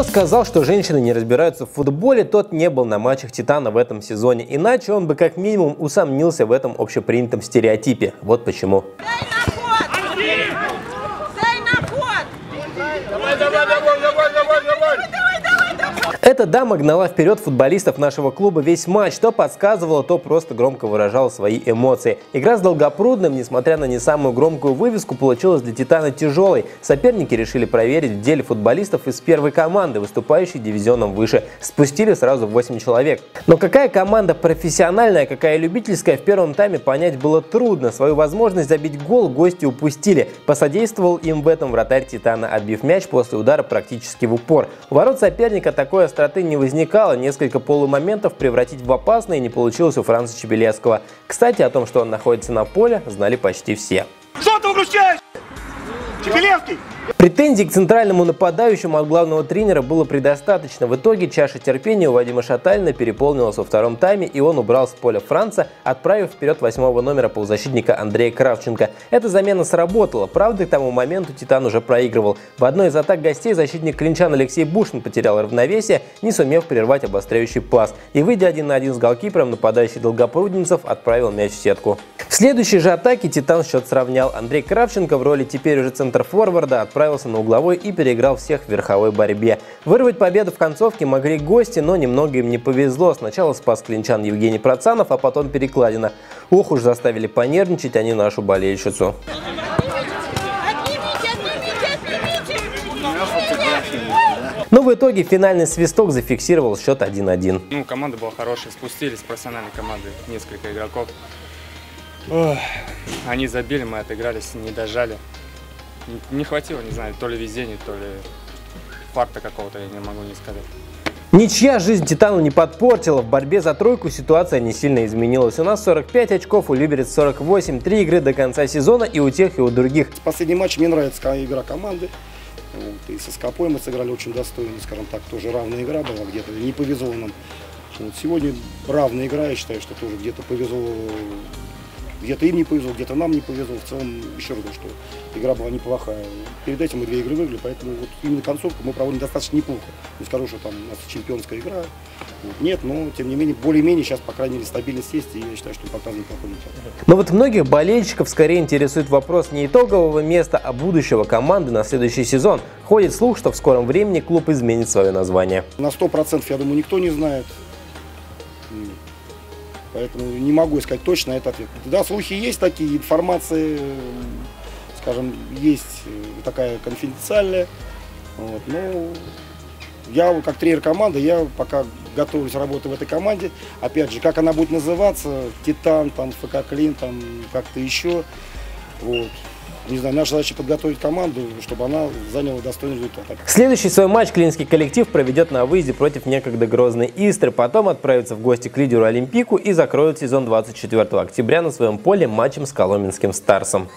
Кто сказал, что женщины не разбираются в футболе, тот не был на матчах Титана в этом сезоне. Иначе он бы как минимум усомнился в этом общепринятом стереотипе. Вот почему. Дай на ход! Дай на ход! Давай, давай, давай, давай, давай, давай! Давай, давай, давай! Эта дама гнала вперед футболистов нашего клуба весь матч, то подсказывала, то просто громко выражала свои эмоции. Игра с Долгопрудным, несмотря на не самую громкую вывеску, получилась для Титана тяжелой. Соперники решили проверить в деле футболистов из первой команды, выступающей дивизионом выше. Спустили сразу 8 человек. Но какая команда профессиональная, какая любительская, в первом тайме понять было трудно. Свою возможность забить гол гости упустили. Посодействовал им в этом вратарь Титана, отбив мяч после удара практически в упор. У ворот соперника такой остроты не возникало. Несколько полумоментов превратить в опасные не получилось у Франца Чебелевского. Кстати, о том, что он находится на поле, знали почти все. Что ты выключаешь? Чепелевский! Претензий к центральному нападающему от главного тренера было предостаточно. В итоге чаша терпения у Вадима Шаталина переполнилась во втором тайме, и он убрал с поля Франца, отправив вперед восьмого номера полузащитника Андрея Кравченко. Эта замена сработала. Правда, к тому моменту Титан уже проигрывал. В одной из атак гостей защитник клинчан Алексей Бушин потерял равновесие, не сумев прервать обостряющий пас. И выйдя один на один с голкипером, нападающий Долгопрудинцев отправил мяч в сетку. В следующей же атаке Титан счет сравнял. Андрей Кравченко в роли теперь уже центр-форварда отправился на угловой и переиграл всех в верховой борьбе. Вырвать победу в концовке могли гости, но немного им не повезло. Сначала спас клинчан Евгений Процанов, а потом перекладина. Ох уж заставили понервничать они нашу болельщицу. Отнимите, отнимите, отнимите! Но в итоге финальный свисток зафиксировал счет 1-1. Ну, команда была хорошая, спустились с профессиональной команды несколько игроков. Ох, они забили, мы отыгрались, не дожали. Не- хватило, не знаю, то ли везения, то ли фарта какого-то, я не могу не сказать. Ничья жизнь Титану не подпортила. В борьбе за тройку ситуация не сильно изменилась. У нас 45 очков, у Люберец 48. Три игры до конца сезона и у тех, и у других. Последний матч мне нравится игра команды. Вот, и со Скопой мы сыграли очень достойно, скажем так, тоже равная игра была где-то, не повезло нам. Вот, сегодня равная игра, я считаю, что тоже где-то повезло, где-то им не повезло, где-то нам не повезло. В целом, еще раз говорю, что игра была неплохая. Перед этим мы две игры выиграли, поэтому вот именно концовку мы проводим достаточно неплохо. Не скажу, что там у нас чемпионская игра. Вот, нет, но тем не менее, более-менее сейчас, по крайней мере, стабильность есть, и я считаю, что показывает неплохой результат. Но вот многих болельщиков скорее интересует вопрос не итогового места, а будущего команды на следующий сезон. Ходит слух, что в скором времени клуб изменит свое название. На сто процентов, я думаю, никто не знает. Поэтому не могу сказать точно этот ответ. Да, слухи есть такие, информация, э, скажем, есть э, такая конфиденциальная. Вот, но я как тренер команды, я пока готовлюсь работать в этой команде. Опять же, как она будет называться, Титан, там, ФК Клин, там, как-то еще. Вот. Не знаю, наша задача подготовить команду, чтобы она заняла достойный результат. Следующий свой матч клинский коллектив проведет на выезде против некогда грозной Истры, потом отправится в гости к лидеру Олимпику и закроет сезон 24 октября на своем поле матчем с Коломенским Старсом.